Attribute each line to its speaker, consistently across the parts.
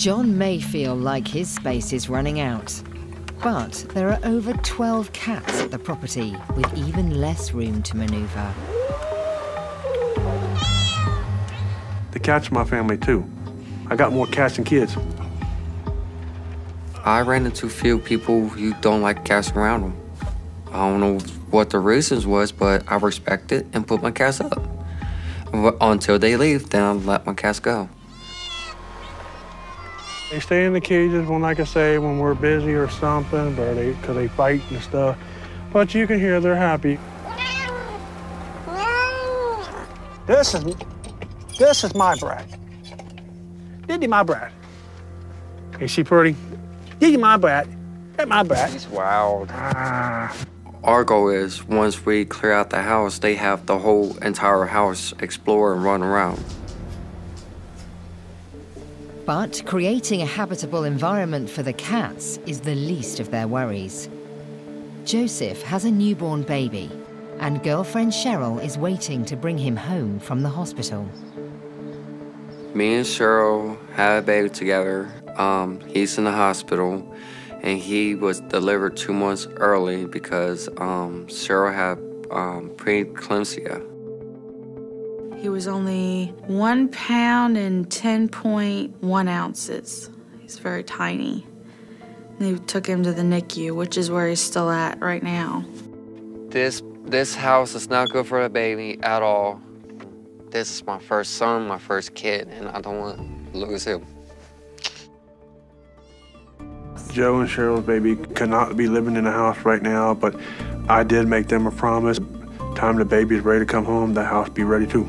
Speaker 1: John may feel like his space is running out, but there are over 12 cats at the property with even less room to maneuver.
Speaker 2: The cats are my family too. I got more cats than kids.
Speaker 3: I ran into a few people who don't like cats around them. I don't know what the reasons was, but I respect it and put my cats up. Until they leave, then I let my cats go.
Speaker 2: They stay in the cages when, like I say, when we're busy or something, but they, cause they fight and stuff. But you can hear they're happy. This is, this is my brat. Diddy my brat. Is she pretty? Diddy my brat. That's my brat.
Speaker 3: He's wild.
Speaker 2: Ah.
Speaker 3: Our goal is once we clear out the house, they have the whole entire house explore and run around.
Speaker 1: But creating a habitable environment for the cats is the least of their worries. Joseph has a newborn baby, and girlfriend Cheryl is waiting to bring him home from the hospital.
Speaker 3: Me and Cheryl had a baby together. Um, he's in the hospital, and he was delivered two months early because um, Cheryl had um, preeclampsia.
Speaker 4: He was only one pound and 10.1 ounces. He's very tiny. And they took him to the NICU, which is where he's still at right now.
Speaker 3: This this house is not good for a baby at all. This is my first son, my first kid, and I don't want to lose him.
Speaker 2: Joe and Cheryl's baby cannot be living in the house right now, but I did make them a promise. Time the baby's ready to come home, the house be ready too.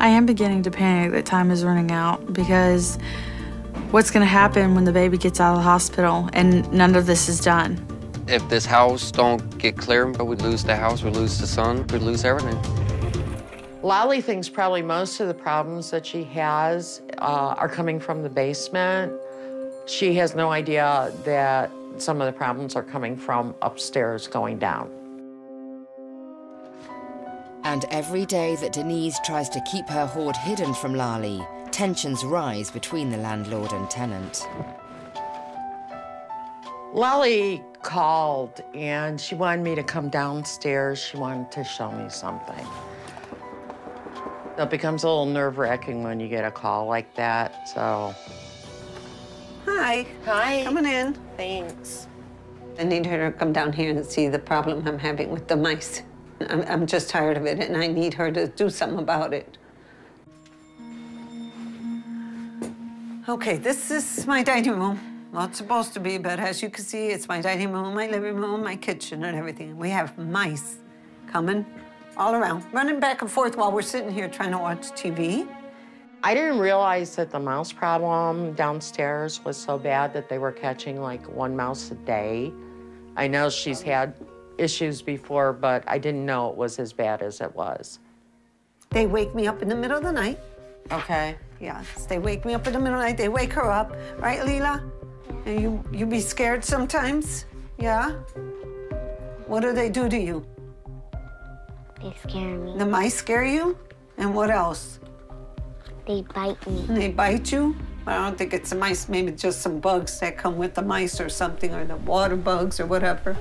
Speaker 4: I am beginning to panic that time is running out because what's going to happen when the baby gets out of the hospital and none of this is done?
Speaker 3: If this house don't get clear, but we lose the house, we lose the son, we lose everything.
Speaker 5: Lolly thinks probably most of the problems that she has uh, are coming from the basement. She has no idea that some of the problems are coming from upstairs going down.
Speaker 1: And every day that Denise tries to keep her hoard hidden from Lolly, tensions rise between the landlord and tenant.
Speaker 5: Lolly called and she wanted me to come downstairs. She wanted to show me something. It becomes a little nerve wracking when you get a call like that, so.
Speaker 6: Hi.
Speaker 5: Hi.
Speaker 6: Coming in.
Speaker 5: Thanks.
Speaker 6: I need her to come down here and see the problem I'm having with the mice. I'm, I'm just tired of it, and I need her to do something about it. Okay, this is my dining room. Not supposed to be, but as you can see, it's my dining room, my living room, my kitchen, and everything. We have mice coming all around, running back and forth while we're sitting here trying to watch TV.
Speaker 5: I didn't realize that the mouse problem downstairs was so bad that they were catching like one mouse a day. I know she's had issues before, but I didn't know it was as bad as it was.
Speaker 6: They wake me up in the middle of the night.
Speaker 5: Okay.
Speaker 6: Yes, they wake me up in the middle of the night. They wake her up, right, Leela? And you, you be scared sometimes? Yeah? What do they do to you?
Speaker 7: They scare me.
Speaker 6: The mice scare you? And what else?
Speaker 7: They bite me.
Speaker 6: And they bite you? I don't think it's the mice, maybe just some bugs that come with the mice or something, or the water bugs or whatever.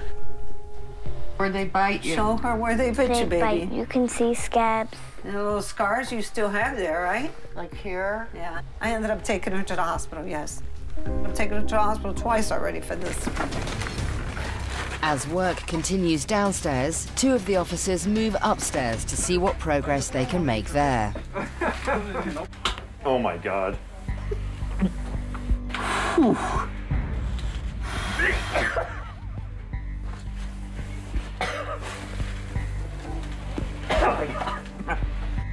Speaker 5: Where they bite you.
Speaker 6: Show her where they bit
Speaker 7: They
Speaker 6: you, baby.
Speaker 7: bite. You can see scabs.
Speaker 6: And the little scars you still have there, right?
Speaker 5: Like here?
Speaker 6: Yeah. I ended up taking her to the hospital, yes. I've taken her to the hospital twice already for this.
Speaker 1: As work continues downstairs, two of the officers move upstairs to see what progress they can make there.
Speaker 8: Oh my god.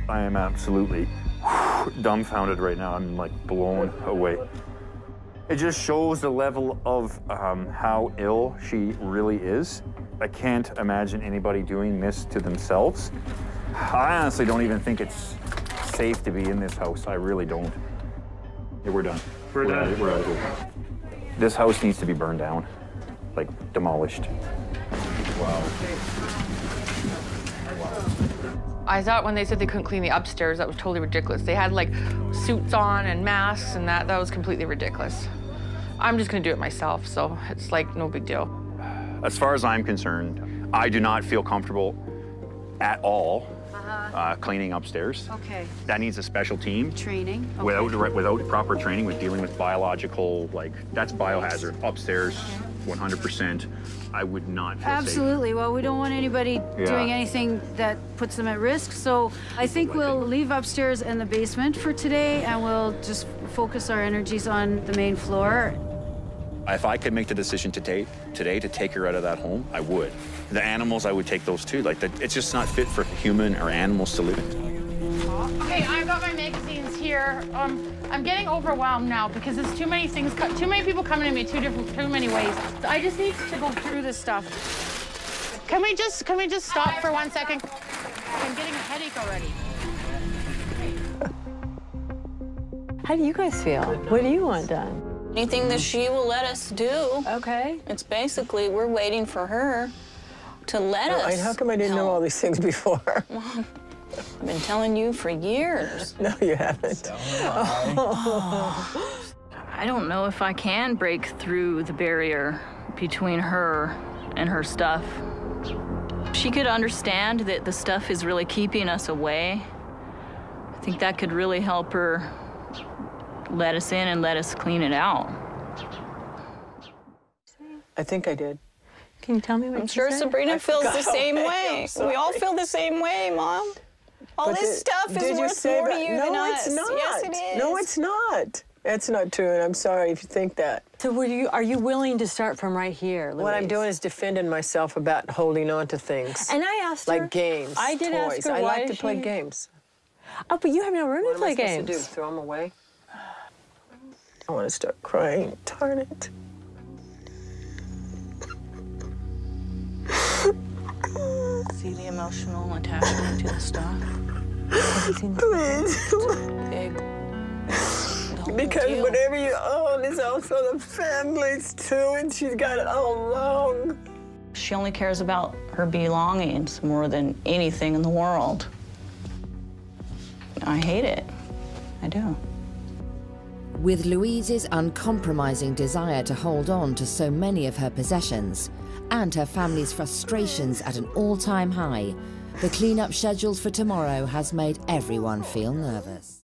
Speaker 8: I am absolutely dumbfounded right now. I'm like blown away. It just shows the level of um, how ill she really is. I can't imagine anybody doing this to themselves. I honestly don't even think it's safe to be in this house. I really don't. Yeah, we're done. We're, done. Out, we're out of here. This house needs to be burned down, like demolished. Wow.
Speaker 9: I thought when they said they couldn't clean the upstairs, that was totally ridiculous. They had like suits on and masks and that, that was completely ridiculous. I'm just gonna do it myself, so it's like no big deal.
Speaker 8: As far as I'm concerned, I do not feel comfortable at all uh, cleaning upstairs.
Speaker 10: Okay.
Speaker 8: That needs a special team.
Speaker 10: Training. Okay.
Speaker 8: Without without proper training with dealing with biological, like that's biohazard upstairs, 100%. I would not feel
Speaker 10: Absolutely. Well, we don't want anybody
Speaker 8: Yeah.
Speaker 10: doing anything that puts them at risk. So I think we'll leave upstairs and the basement for today, and we'll just focus our energies on the main floor.
Speaker 8: If I could make the decision today, today to take her out of that home, I would. The animals, I would take those too. Like, the, it's just not fit for human or animals to live in.
Speaker 9: Okay, I've got my magazines here. Um, I'm getting overwhelmed now because there's too many things, too many people coming to me two different, too many ways. I just need to go through this stuff. Can we just, can we just stop for one second? I'm getting a headache already.
Speaker 11: How do you guys feel? What do you want done?
Speaker 12: Anything that she will let us do.
Speaker 11: Okay.
Speaker 12: It's basically we're waiting for her to let us.
Speaker 13: Right, how come I didn't know all these things before?
Speaker 12: I've been telling you for years.
Speaker 13: no, you haven't.
Speaker 14: I don't know if I can break through the barrier between her and her stuff. She could understand that the stuff is really keeping us away. I think that could really help her let us in and let us clean it out.
Speaker 13: I think I did.
Speaker 11: Can you tell me what
Speaker 12: I'm
Speaker 11: you
Speaker 12: sure
Speaker 11: said?
Speaker 12: Sabrina
Speaker 13: I
Speaker 12: feels the same
Speaker 13: already.
Speaker 12: Way. We all feel the same way, Mom. All
Speaker 13: But
Speaker 12: this
Speaker 13: did-
Speaker 12: stuff is
Speaker 13: did you
Speaker 12: worth
Speaker 13: say
Speaker 12: more to you
Speaker 13: no,
Speaker 12: than us.
Speaker 13: it's not.
Speaker 12: Yes, it is.
Speaker 13: No, it's not. That's not true, and I'm sorry if you think that.
Speaker 11: So were you, are you willing to start from right here,
Speaker 13: What I'm doing is defending myself about holding on to things.
Speaker 11: And I asked her.
Speaker 13: like games,
Speaker 11: I did
Speaker 13: toys.
Speaker 11: ask her
Speaker 13: I
Speaker 11: why
Speaker 13: like to play games.
Speaker 11: Oh, but you have no room
Speaker 13: What
Speaker 11: to
Speaker 13: am
Speaker 11: play
Speaker 13: I supposed
Speaker 11: games.
Speaker 13: to do? Throw them away? I want to start crying. Darn it.
Speaker 12: See the emotional attachment to the stuff.
Speaker 13: Please.
Speaker 12: Big.
Speaker 13: Because
Speaker 12: deal.
Speaker 13: whatever you own is also the family's too, and she's got it all wrong.
Speaker 12: She only cares about her belongings more than anything in the world. I hate it. I do.
Speaker 1: With Louise's uncompromising desire to hold on to so many of her possessions and her family's frustrations at an all-time high, the cleanup scheduled for tomorrow has made everyone feel nervous.